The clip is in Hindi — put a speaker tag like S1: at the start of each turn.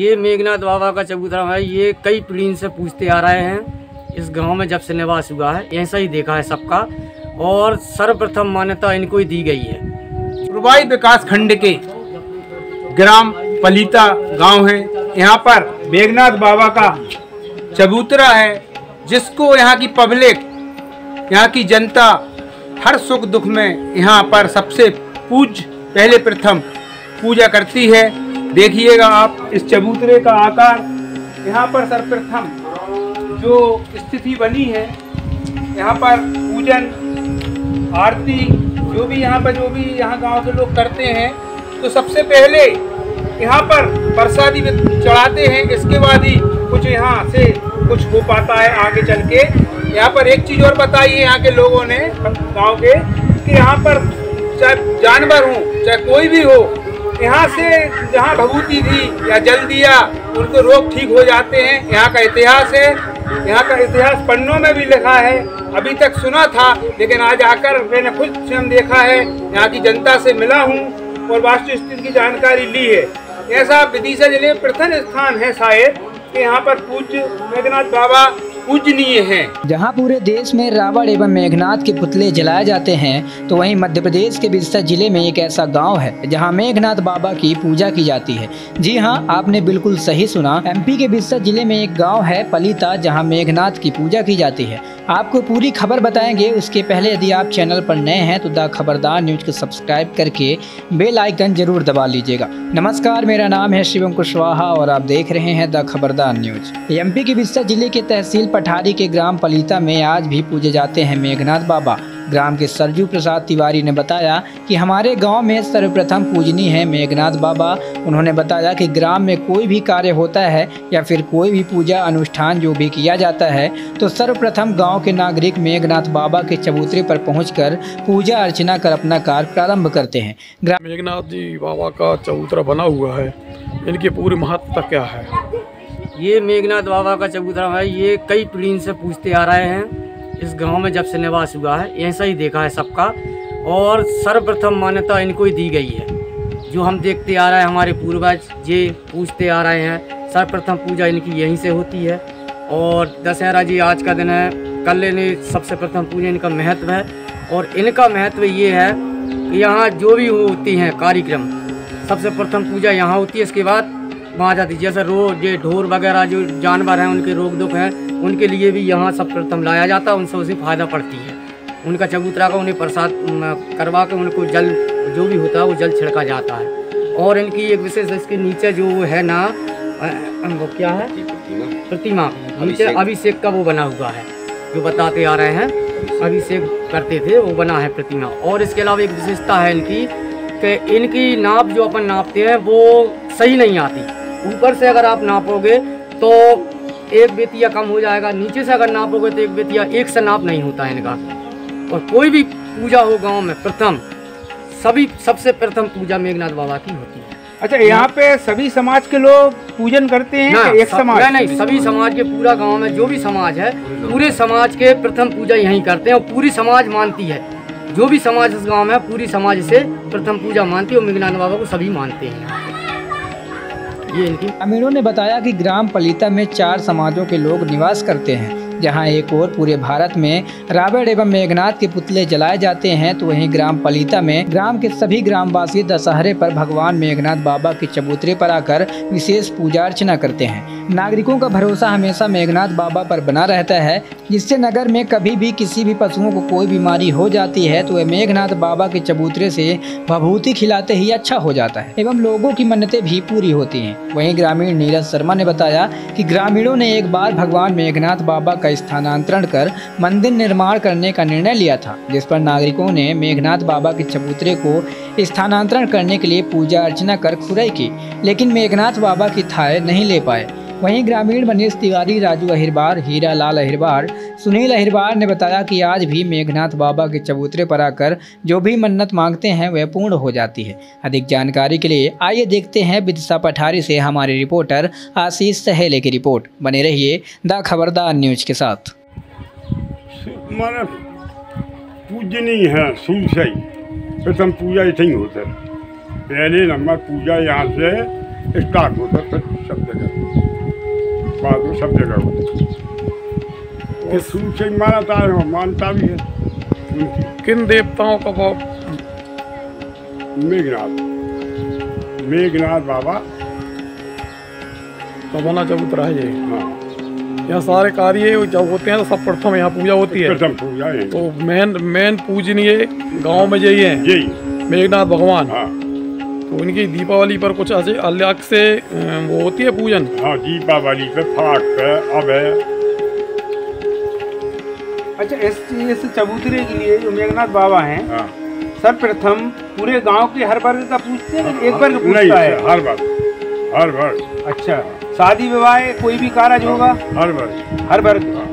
S1: ये मेघनाथ बाबा का चबूतरा है, ये कई पीढ़ी से पूछते आ रहे हैं। इस गाँव में जब से निवास हुआ है, ऐसा ही देखा है सबका। और सर्वप्रथम मान्यता इनको ही दी गई है।
S2: रुबाई विकास खंड के ग्राम पलीता गाँव है। यहाँ पर मेघनाथ बाबा का चबूतरा है, जिसको यहाँ की पब्लिक, यहाँ की जनता हर सुख दुख में यहाँ पर सबसे पूज पहले प्रथम पूजा करती है। देखिएगा आप इस चबूतरे का आकार। यहाँ पर सर्वप्रथम जो स्थिति बनी है, यहाँ पर पूजन, आरती, जो भी यहाँ पर जो भी यहाँ गाँव के लोग करते हैं तो सबसे पहले यहाँ पर प्रसादी चढ़ाते हैं। इसके बाद ही कुछ यहाँ से कुछ हो पाता है आगे चल के। यहाँ पर एक चीज़ और बताई है यहाँ के लोगों ने, गाँव के, कि यहाँ पर चाहे जानवर हो, चाहे कोई भी हो यहाँ से जहाँ भभूति थी या जल दिया उनको रोग ठीक हो जाते हैं, यहाँ का इतिहास है। यहाँ का इतिहास पन्नों में भी लिखा है। अभी तक सुना था, लेकिन आज आकर मैंने खुद स्वयं देखा है। यहाँ की जनता से मिला हूँ और वास्तु स्थिति की जानकारी ली है। ऐसा विदिशा ज़िले में प्रथम स्थान है शायद कि यहाँ पर पूज्य मेघनाथ बाबा पूजनीय है।
S3: जहाँ पूरे देश में रावण एवं मेघनाथ के पुतले जलाए जाते हैं तो वहीं मध्य प्रदेश के बिरसा ज़िले में एक ऐसा गाँव है, जहाँ मेघनाथ बाबा की पूजा की जाती है। जी हाँ, आपने बिल्कुल सही सुना। एमपी के बिरसा ज़िले में एक गाँव है पलीता, जहाँ मेघनाथ की पूजा की जाती है। आपको पूरी खबर बताएँगे। उसके पहले यदि आप चैनल पर नए हैं तो द खबरदार न्यूज़ को सब्सक्राइब करके बेल आइकन ज़रूर दबा लीजिएगा। नमस्कार, मेरा नाम है शिवम कुशवाहा और आप देख रहे हैं द खबरदार न्यूज़। एमपी के बिरसा ज़िले के तहसील पठारी के ग्राम पलीता में आज भी पूजे जाते हैं मेघनाथ बाबा। ग्राम के सरजू प्रसाद तिवारी ने बताया कि हमारे गाँव में सर्वप्रथम पूजनी है मेघनाथ बाबा। उन्होंने बताया कि ग्राम में कोई भी कार्य होता है या फिर कोई भी पूजा अनुष्ठान जो भी किया जाता है तो सर्वप्रथम गाँव के नागरिक मेघनाथ बाबा के चबूतरे पर पहुंचकर पूजा अर्चना कर अपना कार्य प्रारंभ करते हैं। ग्राम
S4: मेघनाथ जी बाबा का चबूतरा बना हुआ है। इनकी पूरी महत्ता क्या है?
S1: ये मेघनाथ बाबा का चबूतरा है ये कई पीढ़ी से पूछते आ रहे हैं। इस गाँव में जब से निवास हुआ है ऐसा ही देखा है सबका। और सर्वप्रथम मान्यता इनको ही दी गई है। जो हम देखते आ रहे हैं, हमारे पूर्वज ये पूछते आ रहे हैं, सर्वप्रथम पूजा इनकी यहीं से होती है। और दशहरा जी आज का दिन है, कल ने सबसे प्रथम पूजा इनका महत्व है। और इनका महत्व ये है कि यहाँ जो भी होती हैं कार्यक्रम, सबसे प्रथम पूजा यहाँ होती है, इसके बाद वहाँ जाती है। जैसे रोज ये ढोर वगैरह जो जानवर हैं उनके रोग दुख हैं उनके लिए भी यहाँ सब प्रथम लाया जाता है। उनसे उसे फ़ायदा पड़ती है। उनका चबूतरा का उन्हें प्रसाद करवा के उनको जल जो भी होता है वो जल छिड़का जाता है। और इनकी एक विशेष इसके नीचे जो है ना वो क्या है? प्रतिमा। नीचे अभिषेक। का वो बना हुआ है जो बताते आ रहे हैं। अभिषेक करते थे वो बना है प्रतिमा। और इसके अलावा एक विशेषता है इनकी कि इनकी नाप जो अपन नापते हैं वो सही नहीं आती। ऊपर से अगर आप नापोगे तो एक बेतिया कम हो जाएगा नीचे से अगर नापोगे तो एक बेतिया एक से नाप नहीं होता है इनका। और कोई भी पूजा हो गाँव में प्रथम सभी सबसे प्रथम पूजा मेघनाथ बाबा की होती है।
S2: अच्छा यहाँ पे सभी समाज के लोग पूजन करते हैं
S1: ना,
S2: एक
S1: सब-
S2: समाज?
S1: नहीं नहीं सभी समाज के पूरा गाँव में जो भी समाज है पूरे समाज के प्रथम पूजा यहीं करते हैं और पूरी समाज मानती है। जो भी समाज इस गाँव में पूरी समाज से प्रथम पूजा मानती है और मेघनाथ बाबा को सभी मानते हैं। ये इनकी
S3: ग्रामीणों ने बताया कि ग्राम पलीता में चार समाजों के लोग निवास करते हैं। जहाँ एक और पूरे भारत में रावण एवं मेघनाथ के पुतले जलाए जाते हैं तो वहीं ग्राम पलीता में ग्राम के सभी ग्रामवासी दशहरे पर भगवान मेघनाथ बाबा के चबूतरे पर आकर विशेष पूजा अर्चना करते हैं। नागरिकों का भरोसा हमेशा मेघनाथ बाबा पर बना रहता है। जिससे नगर में कभी भी किसी भी पशुओं को कोई बीमारी हो जाती है तो वह मेघनाथ बाबा के चबूतरे से भभूति खिलाते ही अच्छा हो जाता है एवं लोगों की मन्नतें भी पूरी होती हैं। वहीं ग्रामीण नीरज शर्मा ने बताया कि ग्रामीणों ने एक बार भगवान मेघनाथ बाबा का स्थानांतरण कर मंदिर निर्माण करने का निर्णय लिया था, जिस पर नागरिकों ने मेघनाथ बाबा के चबूतरे को स्थानांतरण करने के लिए पूजा अर्चना कर खुदाई की। लेकिन मेघनाथ बाबा की थाय नहीं ले पाए। वहीं ग्रामीण मनीष तिवारी, राजू अहिरबार हीरा लाल अहिरबार सुनील अहिरबार ने बताया कि आज भी मेघनाथ बाबा के चबूतरे पर आकर जो भी मन्नत मांगते हैं, वह पूर्ण हो जाती है। अधिक जानकारी के लिए आइए देखते हैं बिदसा पठारी से हमारे रिपोर्टर आशीष सहेले की रिपोर्ट। बने रहिए द खबरदार न्यूज़ के साथ।
S5: माने पूजनीय है शुरू से ही प्रथम पूजा ही होता है। पहले नंबर पूजा यहाँ से स्टार्ट होता फिर सब जगह बाद में सब जगह होता और शुरू से ही मानता है और मानता भी है।
S4: किन देवताओं का वो
S5: मेघनाथ मेघनाथ बाबा।
S4: का बना चबूतरा है ये।
S5: हाँ।
S4: यहाँ सारे कार्य जब होते हैं तो सब प्रथम यहाँ पूजा होती है।
S5: प्रथम पूजा है।
S4: तो मेन मेन पूजनीय गाँव में यही है।
S5: यही
S4: मेघनाथ भगवान।
S5: हाँ।
S4: तो इनकी दीपावली पर कुछ ऐसे अलग से वो होती है पूजन?
S5: हाँ दीपावली पे फाक पे अब है।
S2: अच्छा इस इस चबूतरे के लिए जो मेघनाथ बाबा हैं
S5: हाँ।
S2: सर्वप्रथम पूरे गाँव के हर वर्ग का पूछते हैं एक वर्ग
S5: नहीं
S2: पूछता है?
S5: हर बार हर बार
S2: अच्छा शादी विवाह कोई भी कार्य होगा?
S5: हर बार
S2: हर वर्ग।
S5: हाँ।